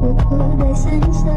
马儿脱裤的山色。